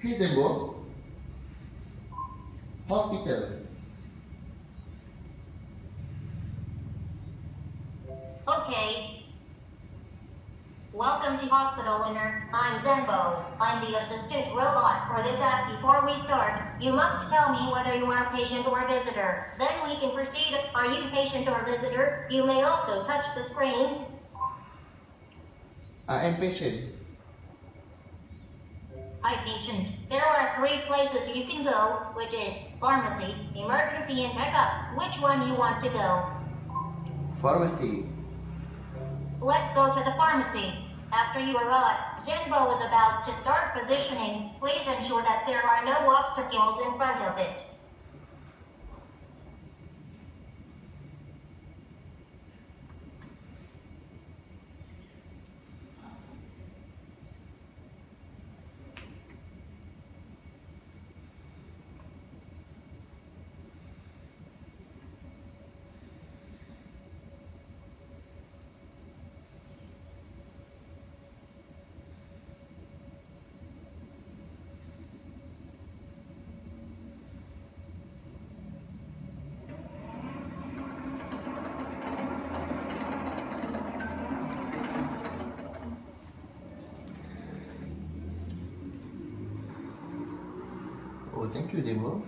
Hey Zenbo. Hospital. Okay. Welcome to Hospital Owner. I'm Zenbo. I'm the assistant robot for this app. Before we start, you must tell me whether you are a patient or a visitor. Then we can proceed. Are you patient or visitor? You may also touch the screen. I am patient. Patient. There are three places you can go, which is pharmacy, emergency, and pickup. Which one you want to go? Pharmacy. Let's go to the pharmacy. After you arrive, Zenbo is about to start positioning. Please ensure that there are no obstacles in front of it. Oh, thank you, Zenbo.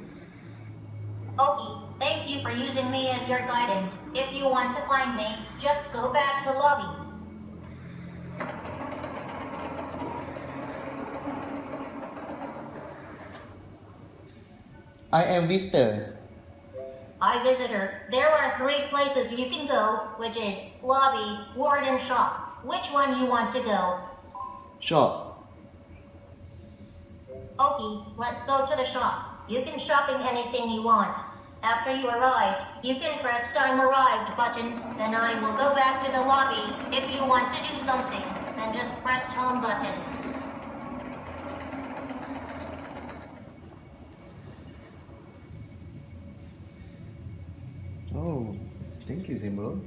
Okay, thank you for using me as your guidance. If you want to find me, just go back to lobby. I am visitor. I visitor. There are three places you can go, which is lobby, ward, and shop. Which one you want to go? Shop. Okay, let's go to the shop. You can shop in anything you want. After you arrive, you can press time arrived button, then I will go back to the lobby. If you want to do something, then just press home button. Oh, thank you, Zenbo.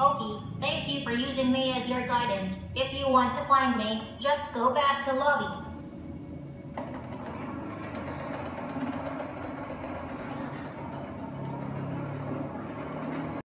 Okay, thank you for using me as your guidance. If you want to find me, just go back to lobby.